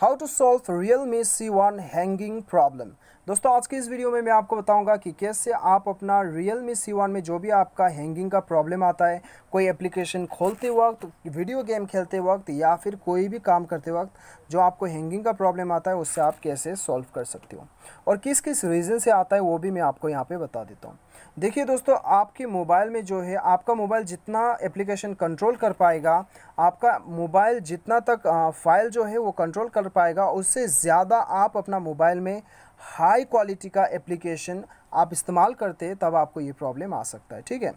How to solve Realme C one hanging problem. दोस्तों, आज की इस वीडियो में मैं आपको बताऊँगा कि कैसे आप अपना रियल मी सी वन में जो भी आपका हैंगिंग का प्रॉब्लम आता है, कोई एप्लीकेशन खोलते वक्त, वीडियो गेम खेलते वक्त, या फिर कोई भी काम करते वक्त जो आपको हैंगिंग का प्रॉब्लम आता है, उससे आप कैसे सॉल्व कर सकते हो। और किस किस रीज़न से आता है, वो भी मैं आपको यहाँ पर बता देता हूँ। देखिए दोस्तों आपके मोबाइल में जो है आपका मोबाइल जितना एप्लीकेशन कंट्रोल कर पाएगा आपका मोबाइल जितना तक फ़ाइल जो है वो कंट्रोल कर पाएगा उससे ज़्यादा आप अपना मोबाइल में हाई क्वालिटी का एप्लीकेशन आप इस्तेमाल करते तब आपको ये प्रॉब्लम आ सकता है ठीक है?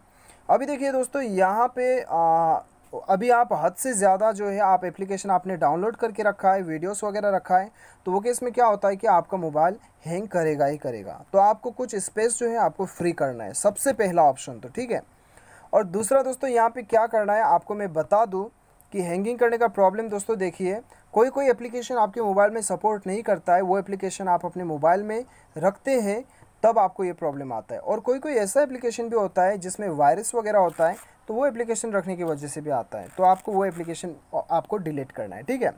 अभी देखिए दोस्तों यहाँ पे आ, अभी आप हद से ज़्यादा जो है, आप एप्लीकेशन आपने डाउनलोड करके रखा है वीडियोस वगैरह रखा है तो वो केस में क्या होता है कि आपका मोबाइल हैंग करेगा ही करेगा। तो आपको कुछ स्पेस जो है, आपको फ्री करना है। सबसे पहला ऑप्शन तो ठीक है? और दूसरा दोस्तों, यहाँ पे क्या करना है, आपको मैं बता दूँ कि हैंगिंग करने का प्रॉब्लम दोस्तों देखिए कोई कोई एप्लीकेशन आपके मोबाइल में सपोर्ट नहीं करता है, वो एप्लीकेशन आप अपने मोबाइल में रखते हैं तब आपको ये प्रॉब्लम आता है। और कोई कोई ऐसा एप्लीकेशन भी होता है जिसमें वायरस वगैरह होता है तो वो एप्लीकेशन रखने की वजह से भी आता है। तो आपको वो एप्लीकेशन आपको डिलीट करना है, ठीक है?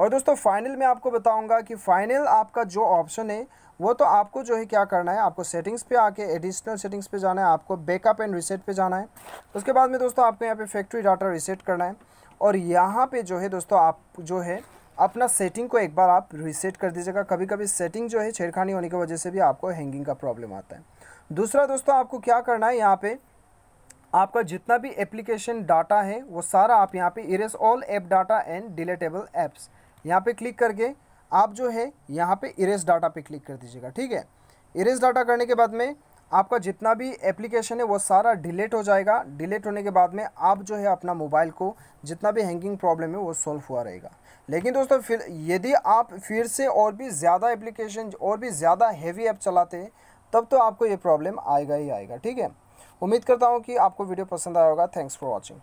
और दोस्तों फाइनल में आपको बताऊँगा कि फाइनल आपका जो ऑप्शन है, वो तो आपको जो है क्या करना है, आपको सेटिंग्स पे आके एडिशनल सेटिंग्स पे जाना है, आपको बैकअप एंड रिसेट पे जाना है। उसके बाद में दोस्तों, आपको यहाँ पे फैक्ट्री डाटा रिसेट करना है। और यहाँ पे जो है दोस्तों, आप जो है अपना सेटिंग को एक बार आप रीसेट कर दीजिएगा। कभी कभी सेटिंग जो है छेड़खानी होने की वजह से भी आपको हैंगिंग का प्रॉब्लम आता है। दूसरा दोस्तों, आपको क्या करना है यहाँ पे? आपका जितना भी एप्लीकेशन डाटा है, वो सारा आप यहाँ पे erase all app data and deletable apps यहाँ पे क्लिक करके आप जो है यहाँ पे इरेस डाटा पे क्लिक कर दीजिएगा, ठीक है? इरेस डाटा करने के बाद में आपका जितना भी एप्लीकेशन है, वो सारा डिलीट हो जाएगा। डिलीट होने के बाद में आप जो है अपना मोबाइल को जितना भी हैंगिंग प्रॉब्लम है, वो सॉल्व हुआ रहेगा। लेकिन दोस्तों, फिर यदि आप फिर से और भी ज़्यादा एप्लीकेशन और भी ज़्यादा हैवी ऐप चलाते हैं, तब तो आपको ये प्रॉब्लम आएगा ही आएगा, ठीक है? उम्मीद करता हूँ कि आपको वीडियो पसंद आया होगा। Thanks for watching